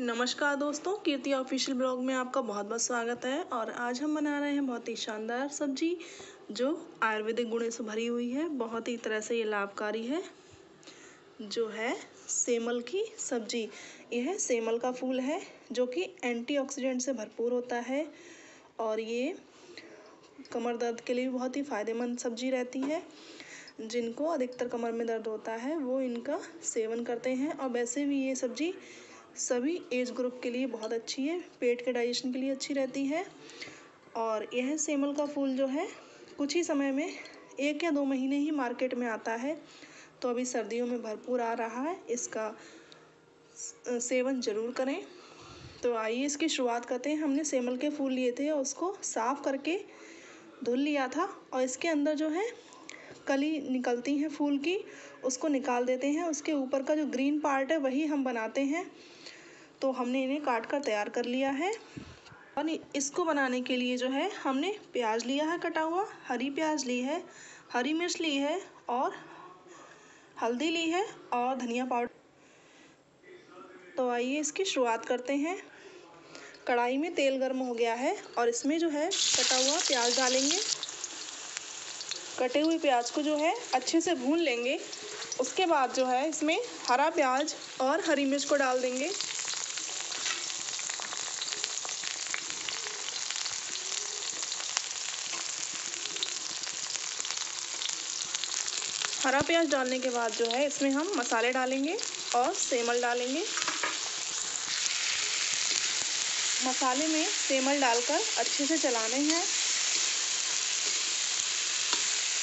नमस्कार दोस्तों, कीर्ति official blog में आपका बहुत बहुत स्वागत है और आज हम बना रहे हैं बहुत ही शानदार सब्ज़ी जो आयुर्वेदिक गुणों से भरी हुई है। बहुत ही तरह से ये लाभकारी है, जो है सेमल की सब्ज़ी। यह सेमल का फूल है, जो कि एंटीऑक्सीडेंट से भरपूर होता है और ये कमर दर्द के लिए बहुत ही फ़ायदेमंद सब्ज़ी रहती है। जिनको अधिकतर कमर में दर्द होता है, वो इनका सेवन करते हैं और वैसे भी ये सब्ज़ी सभी एज ग्रुप के लिए बहुत अच्छी है, पेट के डाइजेशन के लिए अच्छी रहती है और यह सेमल का फूल जो है, कुछ ही समय में एक या दो महीने ही मार्केट में आता है। तो अभी सर्दियों में भरपूर आ रहा है, इसका सेवन ज़रूर करें। तो आइए इसकी शुरुआत करते हैं। हमने सेमल के फूल लिए थे और उसको साफ़ करके धुल लिया था और इसके अंदर जो है, कली निकलती हैं फूल की, उसको निकाल देते हैं। उसके ऊपर का जो ग्रीन पार्ट है, वही हम बनाते हैं। तो हमने इन्हें काट कर तैयार कर लिया है। और इसको बनाने के लिए जो है, हमने प्याज लिया है कटा हुआ, हरी प्याज ली है, हरी मिर्च ली है और हल्दी ली है और धनिया पाउडर। तो आइए इसकी शुरुआत करते हैं। कढ़ाई में तेल गर्म हो गया है और इसमें जो है कटा हुआ प्याज डालेंगे। कटे हुए प्याज को जो है अच्छे से भून लेंगे। उसके बाद जो है इसमें हरा प्याज और हरी मिर्च को डाल देंगे। हरा प्याज डालने के बाद जो है, इसमें हम मसाले डालेंगे और सेमल डालेंगे। मसाले में सेमल डालकर अच्छे से चलाने हैं।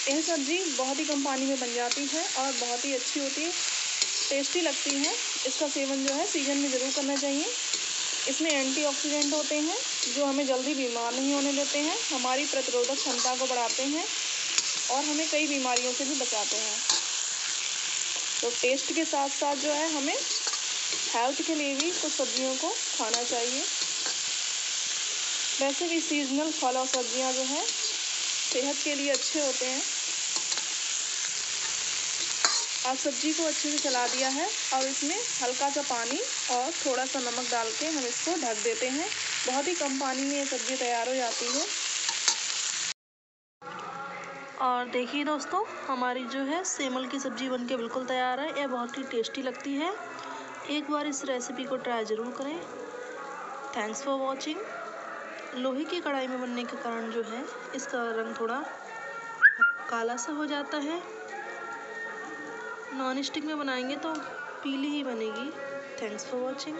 यह सब्ज़ी बहुत ही कम पानी में बन जाती है और बहुत ही अच्छी होती है, टेस्टी लगती है। इसका सेवन जो है, सीज़न में ज़रूर करना चाहिए। इसमें एंटीऑक्सीडेंट होते हैं, जो हमें जल्दी बीमार नहीं होने देते हैं। हमारी प्रतिरोधक क्षमता को बढ़ाते हैं। और हमें कई बीमारियों से भी बचाते हैं। तो टेस्ट के साथ साथ जो है, हमें हेल्थ के लिए भी कुछ सब्जियों को खाना चाहिए। वैसे भी सीजनल फल और सब्ज़ियाँ जो हैं, सेहत के लिए अच्छे होते हैं। अब सब्ज़ी को अच्छे से चला दिया है और इसमें हल्का सा पानी और थोड़ा सा नमक डाल के हम इसको ढक देते हैं। बहुत ही कम पानी में ये सब्ज़ी तैयार हो जाती है। और देखिए दोस्तों, हमारी जो है सेमल की सब्ज़ी बनके बिल्कुल तैयार है। यह बहुत ही टेस्टी लगती है। एक बार इस रेसिपी को ट्राई ज़रूर करें। थैंक्स फॉर वॉचिंग लोहे की कढ़ाई में बनने के कारण जो है, इसका रंग थोड़ा काला सा हो जाता है। नॉन स्टिक में बनाएँगे तो पीली ही बनेगी। Thanks for watching